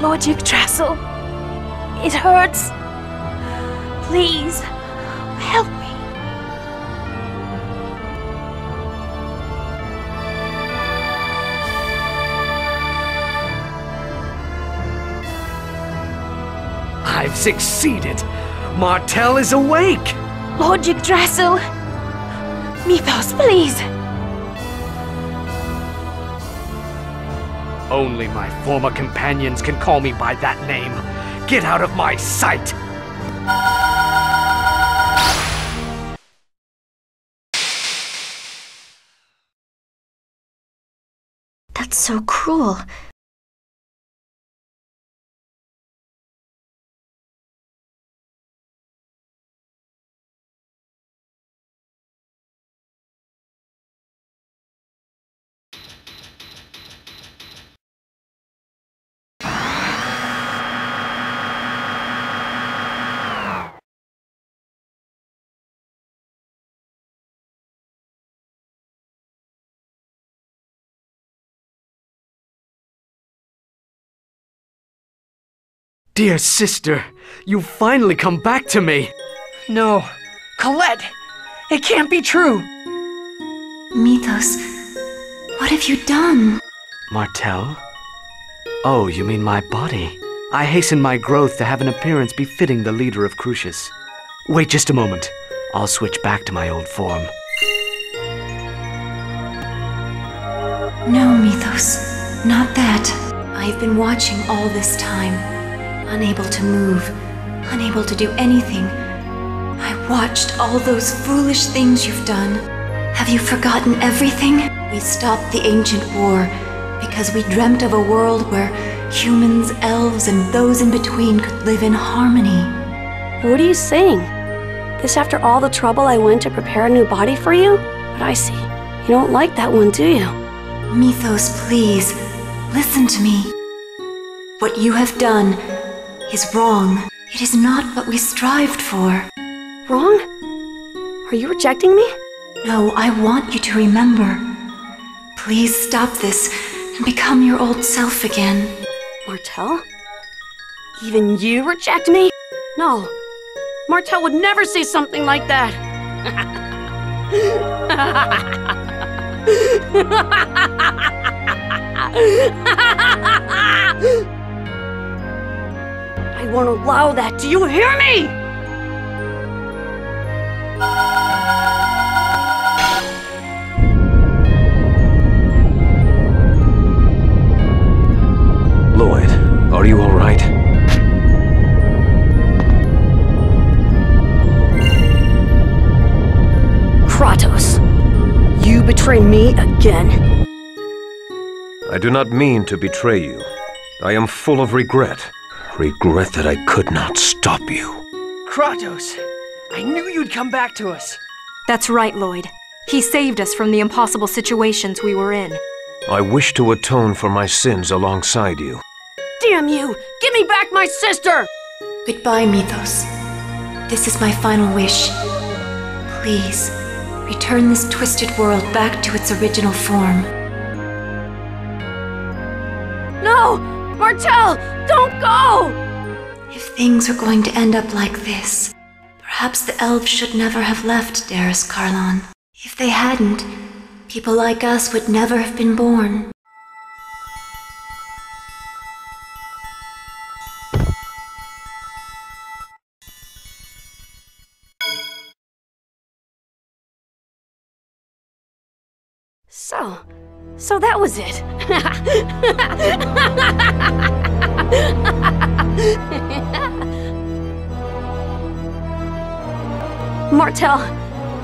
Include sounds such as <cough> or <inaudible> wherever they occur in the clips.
Lord Yggdrasill, it hurts. Please, help me. I've succeeded. Martel is awake. Lord Yggdrasill. Mithos, please. Only my former companions can call me by that name. Get out of my sight! That's so cruel. Dear sister, you've finally come back to me. No. Colette! It can't be true! Mithos, what have you done? Martel? Oh, you mean my body? I hasten my growth to have an appearance befitting the leader of Cruxis. Wait just a moment. I'll switch back to my old form. No, Mithos, not that. I've been watching all this time, unable to move, unable to do anything. I watched all those foolish things you've done. Have you forgotten everything? We stopped the ancient war because we dreamt of a world where humans, elves, and those in between could live in harmony. What are you saying? This after all the trouble I went to prepare a new body for you? But I see. You don't like that one, do you? Mithos, please, listen to me. What you have done is wrong. It is not what we strived for. Wrong? Are you rejecting me? No, I want you to remember. Please stop this and become your old self again. Martel? Even you reject me? No. Martel would never say something like that. <laughs> I won't allow that. Do you hear me? Lloyd, are you alright? Kratos, you betray me again. I do not mean to betray you. I am full of regret. Regret that I could not stop you. Kratos! I knew you'd come back to us. That's right, Lloyd. He saved us from the impossible situations we were in. I wish to atone for my sins alongside you. Damn you! Give me back my sister! Goodbye, Mithos. This is my final wish. Please, return this twisted world back to its original form. No! Martel! Go! If things are going to end up like this, perhaps the elves should never have left Derris-Kharlan. If they hadn't, people like us would never have been born. So, so that was it. <laughs> <laughs> Martel,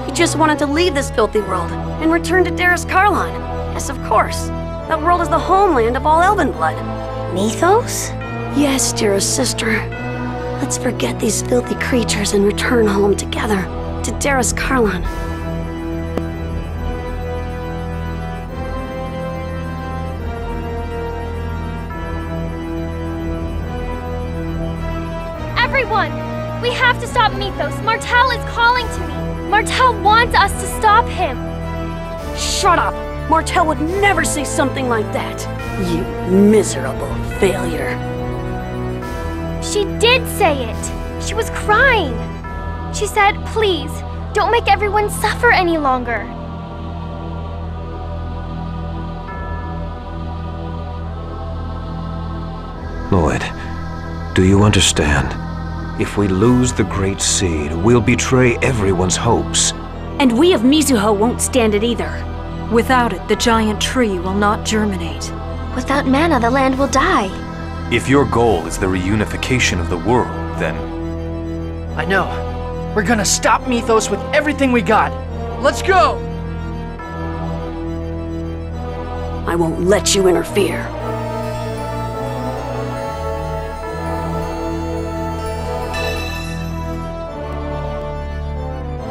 you just wanted to leave this filthy world and return to Derris-Kharlan. Yes, of course. That world is the homeland of all elven blood. Mithos? Yes, dearest sister. Let's forget these filthy creatures and return home together to Derris-Kharlan. Everyone! We have to stop Mithos. Martel is calling to me. Martel wants us to stop him. Shut up! Martel would never say something like that. You miserable failure. She did say it. She was crying. She said, please, don't make everyone suffer any longer. Lloyd, do you understand? If we lose the Great Seed, we'll betray everyone's hopes. And we of Mizuho won't stand it either. Without it, the giant tree will not germinate. Without mana, the land will die. If your goal is the reunification of the world, then I know. We're gonna stop Mithos with everything we got. Let's go! I won't let you interfere.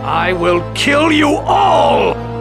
I will kill you all!